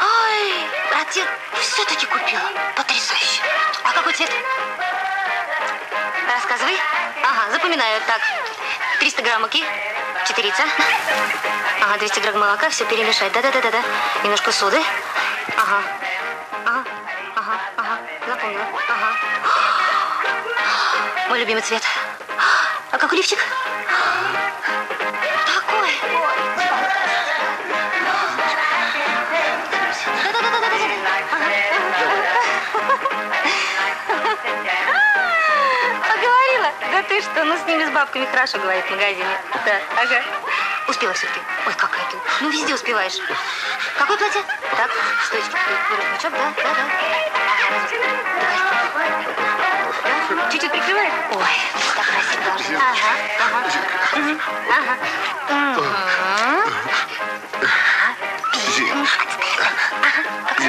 Ой, отец все-таки купила. Потрясающе. А какой цвет? Рассказывай. Ага, запоминаю. Так, 300 грамм муки, 4 яйца. Ага, 200 грамм молока, все перемешать. Да-да-да-да-да. Немножко соды. Ага. Ага, ага, ага. Запомнила. Ага. Мой любимый цвет. А какой лифчик? Что, ну с ними, с бабками хорошо говорит в магазине. Да, ага. Успела все-таки. Ой, какая ты. Ну, везде успеваешь. Какое платье? Так, стоечки, воротничок, да, да, да. Ага? Чуть-чуть прикрывает? Ой, так красиво должно. Ага, ага. Ага.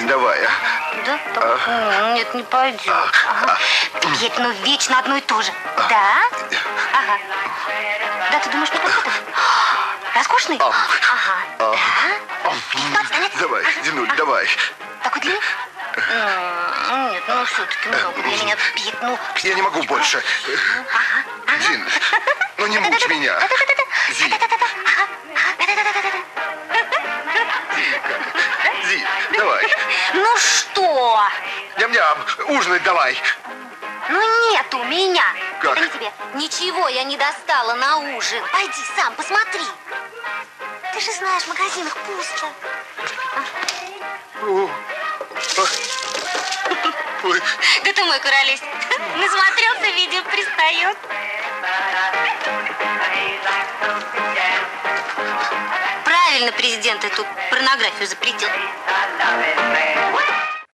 Давай. а. Да? Так, м, Нет, не пойдет. Ага. Ведь, ну вечно одно и то же. Да? Ага. Да, ты думаешь, не подходит? Роскошный? А. Ага. А. Да? Отстань. Давай, Зинуль, давай. Такой длинный? М, Нет, ну все-таки много для меня. Пит, ну... Я не могу больше. Зин, ну не мучь меня. Зин, что? Ням-ням, ужинать давай. Ну нет у меня. Как? Это не тебе. Ничего я не достала на ужин. Пойди сам, посмотри. Ты же знаешь, в магазинах пусто. Ой, Да ты мой королесь. Насмотрелся, видео пристает. Правильно президент эту порнографию запретил.